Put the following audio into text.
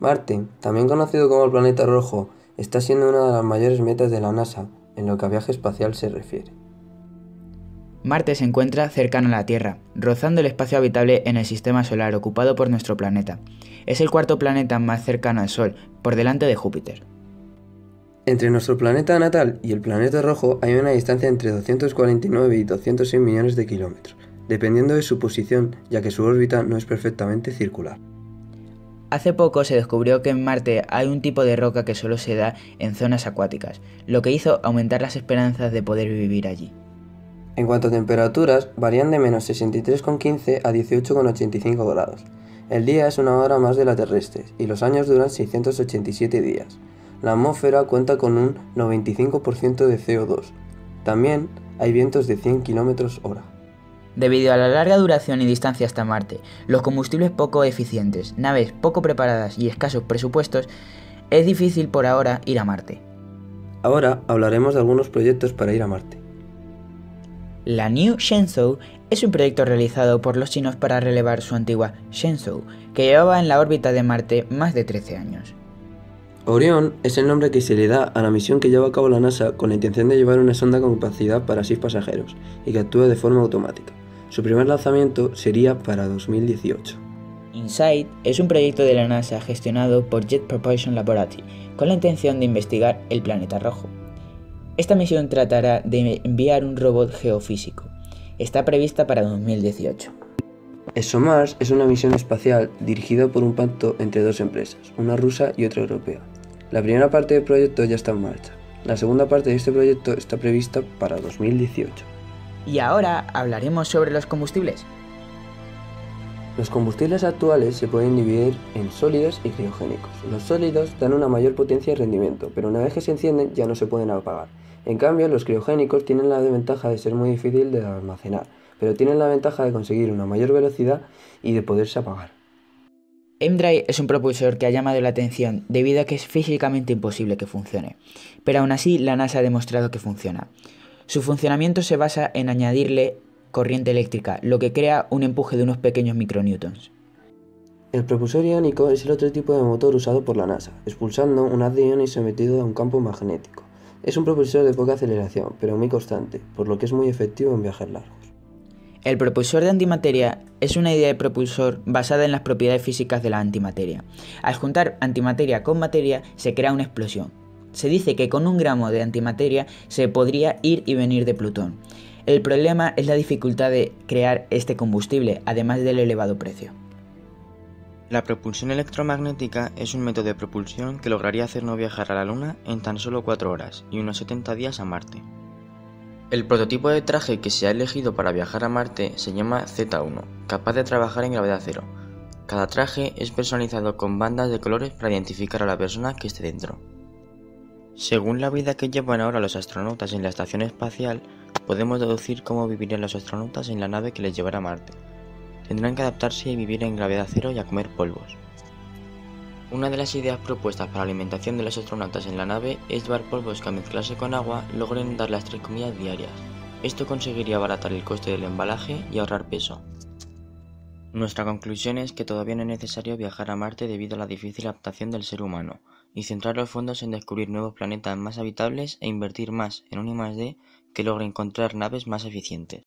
Marte, también conocido como el planeta rojo, está siendo una de las mayores metas de la NASA en lo que a viaje espacial se refiere. Marte se encuentra cercano a la Tierra, rozando el espacio habitable en el sistema solar ocupado por nuestro planeta. Es el cuarto planeta más cercano al Sol, por delante de Júpiter. Entre nuestro planeta natal y el planeta rojo hay una distancia entre 249 y 206 millones de kilómetros, dependiendo de su posición, ya que su órbita no es perfectamente circular. Hace poco se descubrió que en Marte hay un tipo de roca que solo se da en zonas acuáticas, lo que hizo aumentar las esperanzas de poder vivir allí. En cuanto a temperaturas, varían de menos 63,15 a 18,85 grados. El día es una hora más de la terrestre y los años duran 687 días. La atmósfera cuenta con un 95% de CO2. También hay vientos de 100 km hora. Debido a la larga duración y distancia hasta Marte, los combustibles poco eficientes, naves poco preparadas y escasos presupuestos, es difícil por ahora ir a Marte. Ahora hablaremos de algunos proyectos para ir a Marte. La New Shenzhou es un proyecto realizado por los chinos para relevar su antigua Shenzhou, que llevaba en la órbita de Marte más de 13 años. Orión es el nombre que se le da a la misión que lleva a cabo la NASA con la intención de llevar una sonda con capacidad para 6 pasajeros y que actúe de forma automática. Su primer lanzamiento sería para 2018. InSight es un proyecto de la NASA gestionado por Jet Propulsion Laboratory con la intención de investigar el planeta rojo. Esta misión tratará de enviar un robot geofísico. Está prevista para 2018. ExoMars es una misión espacial dirigida por un pacto entre dos empresas, una rusa y otra europea. La primera parte del proyecto ya está en marcha. La segunda parte de este proyecto está prevista para 2018. Y ahora hablaremos sobre los combustibles. Los combustibles actuales se pueden dividir en sólidos y criogénicos. Los sólidos dan una mayor potencia y rendimiento, pero una vez que se encienden ya no se pueden apagar. En cambio, los criogénicos tienen la desventaja de ser muy difícil de almacenar, pero tienen la ventaja de conseguir una mayor velocidad y de poderse apagar. M-Drive es un propulsor que ha llamado la atención debido a que es físicamente imposible que funcione, pero aún así la NASA ha demostrado que funciona. Su funcionamiento se basa en añadirle corriente eléctrica, lo que crea un empuje de unos pequeños micronewtons. El propulsor iónico es el otro tipo de motor usado por la NASA, expulsando un haz de iones sometido a un campo magnético. Es un propulsor de poca aceleración, pero muy constante, por lo que es muy efectivo en viajes largos. El propulsor de antimateria es una idea de propulsor basada en las propiedades físicas de la antimateria. Al juntar antimateria con materia se crea una explosión. Se dice que con un gramo de antimateria se podría ir y venir de Plutón. El problema es la dificultad de crear este combustible, además del elevado precio. La propulsión electromagnética es un método de propulsión que lograría hacernos viajar a la Luna en tan solo 4 horas y unos 70 días a Marte. El prototipo de traje que se ha elegido para viajar a Marte se llama Z1, capaz de trabajar en gravedad cero. Cada traje es personalizado con bandas de colores para identificar a la persona que esté dentro. Según la vida que llevan ahora los astronautas en la estación espacial, podemos deducir cómo vivirían los astronautas en la nave que les llevará a Marte. Tendrán que adaptarse y vivir en gravedad cero y a comer polvos. Una de las ideas propuestas para la alimentación de los astronautas en la nave es llevar polvos que al mezclarse con agua logren dar las tres comidas diarias. Esto conseguiría abaratar el coste del embalaje y ahorrar peso. Nuestra conclusión es que todavía no es necesario viajar a Marte debido a la difícil adaptación del ser humano, y centrar los fondos en descubrir nuevos planetas más habitables e invertir más en un I+D que logre encontrar naves más eficientes.